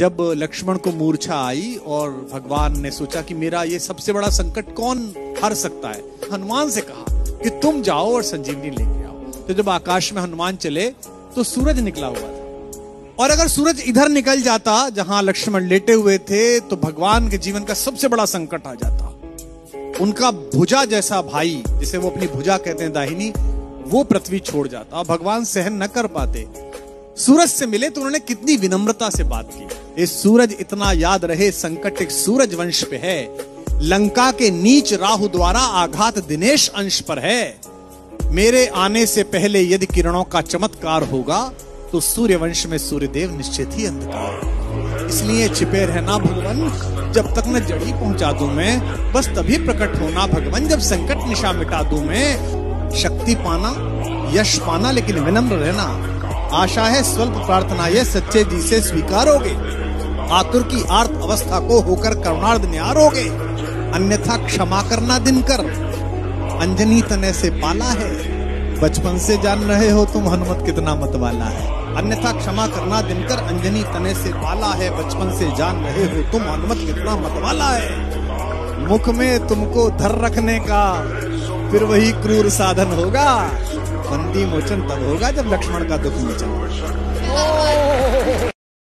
जब लक्ष्मण को मूर्छा आई और भगवान ने सोचा कि मेरा ये सबसे बड़ा संकट कौन हर सकता है, हनुमान से कहा कि तुम जाओ और संजीवनी लेके आओ। तो जब आकाश में हनुमान चले तो सूरज निकला हुआ था। और अगर सूरज इधर निकल जाता, जहाँ लक्ष्मण लेटे हुए थे तो भगवान के जीवन का सबसे बड़ा संकट आ जाता। उनका भुजा जैसा भाई, जिसे वो अपनी भुजा कहते हैं दाहिनी, वो पृथ्वी छोड़ जाता। भगवान सहन न कर पाते। सूरज से मिले तो उन्होंने कितनी विनम्रता से बात की। ये सूरज, इतना याद रहे, संकट एक सूरज वंश पे है। लंका के नीच राहु द्वारा आघात दिनेश अंश पर है। मेरे आने से पहले यदि किरणों का चमत्कार होगा तो सूर्य वंश में सूर्यदेव निश्चित ही अंधकार। इसलिए छिपे रहना भगवान, जब तक न जड़ी पहुँचा दू मैं, बस तभी प्रकट होना भगवान, जब संकट निशा मिटा दू मैं। शक्ति पाना, यश पाना, लेकिन विनम्र रहना। आशा है स्वल्प प्रार्थना ये सच्चे जी से स्वीकारोगे। आतुर की आर्थ अवस्था को होकर करुणार्ध न्यारोगे। अन्यथा क्षमा करना दिन कर अंजनी तने से पाला है। बचपन से जान रहे हो तुम हनुमत कितना मत वाला है। अन्यथा क्षमा करना दिनकर। अंजनी तने से पाला है। बचपन से जान रहे हो तुम हनुमत कितना मत वाला है। मुख में तुमको धर रखने का फिर वही क्रूर साधन होगा। बंदी मोचन तब होगा जब लक्ष्मण का दुख मोचन।